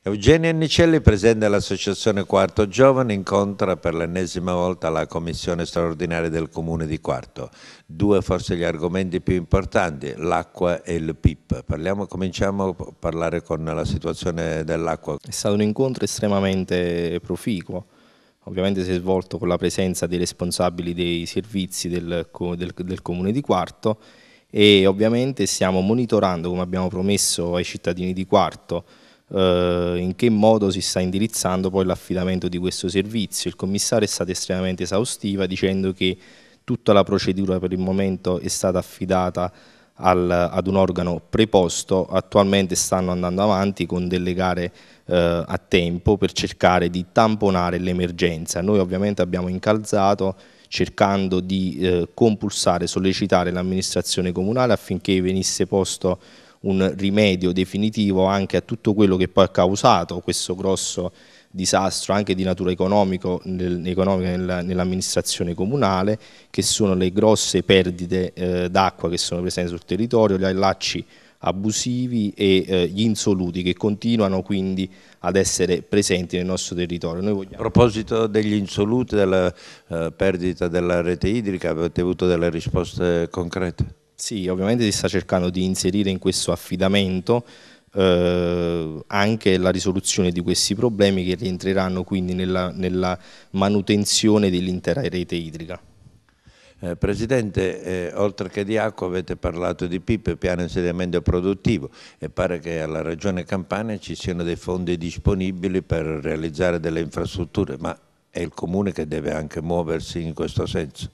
Eugenio Annicelli, presidente dell'Associazione Quarto Giovane, incontra per l'ennesima volta la Commissione straordinaria del Comune di Quarto. Due forse gli argomenti più importanti, l'acqua e il PIP. Parliamo, cominciamo a parlare con la situazione dell'acqua. È stato un incontro estremamente proficuo. Ovviamente si è svolto con la presenza dei responsabili dei servizi del, del, del Comune di Quarto e ovviamente stiamo monitorando, come abbiamo promesso ai cittadini di Quarto, eh, in che modo si sta indirizzando poi l'affidamento di questo servizio. Il commissario è stata estremamente esaustiva dicendo che tutta la procedura per il momento è stata affidata al, ad un organo preposto, attualmente stanno andando avanti con delle gare eh, a tempo per cercare di tamponare l'emergenza. Noi ovviamente abbiamo incalzato cercando di eh, compulsare, sollecitare l'amministrazione comunale affinché venisse posto un rimedio definitivo anche a tutto quello che poi ha causato questo grosso disastro anche di natura economica nell'amministrazione comunale, che sono le grosse perdite eh, d'acqua che sono presenti sul territorio, gli allacci abusivi e eh, gli insoluti che continuano quindi ad essere presenti nel nostro territorio. Vogliamo... A proposito degli insoluti, della eh, perdita della rete idrica, avete avuto delle risposte concrete? Sì, ovviamente si sta cercando di inserire in questo affidamento eh, anche la risoluzione di questi problemi che rientreranno quindi nella, nella manutenzione dell'intera rete idrica. Eh, Presidente, eh, oltre che di acqua avete parlato di PIP, piano insediamento produttivo e pare che alla Regione Campania ci siano dei fondi disponibili per realizzare delle infrastrutture, ma è il Comune che deve anche muoversi in questo senso.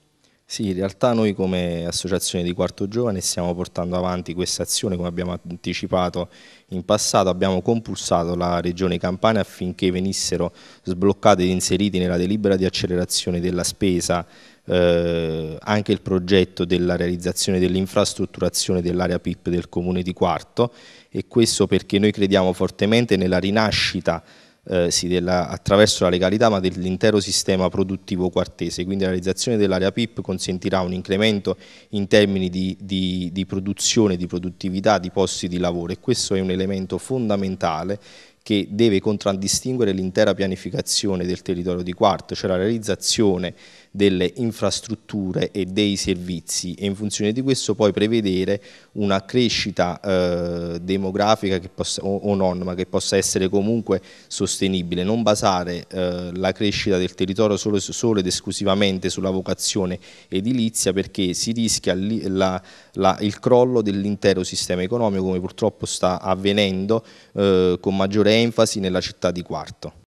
Sì, in realtà noi come associazione di Quarto Giovane stiamo portando avanti questa azione, come abbiamo anticipato in passato, abbiamo compulsato la Regione Campania affinché venissero sbloccati ed inseriti nella delibera di accelerazione della spesa eh, anche il progetto della realizzazione dell'infrastrutturazione dell'area PIP del Comune di Quarto. E questo perché noi crediamo fortemente nella rinascita eh, sì, della, attraverso la legalità ma dell'intero sistema produttivo quartese, quindi la realizzazione dell'area PIP consentirà un incremento in termini di, di, di produzione, di produttività, di posti di lavoro. E questo è un elemento fondamentale che deve contraddistinguere l'intera pianificazione del territorio di Quarto, cioè la realizzazione delle infrastrutture e dei servizi. E in funzione di questo poi prevedere una crescita eh, demografica possa, o, non, ma che possa essere comunque sostenibile, non basare eh, la crescita del territorio solo, solo, ed esclusivamente sulla vocazione edilizia perché si rischia li, la, la, il crollo dell'intero sistema economico come purtroppo sta avvenendo eh, con maggiore enfasi nella città di Quarto.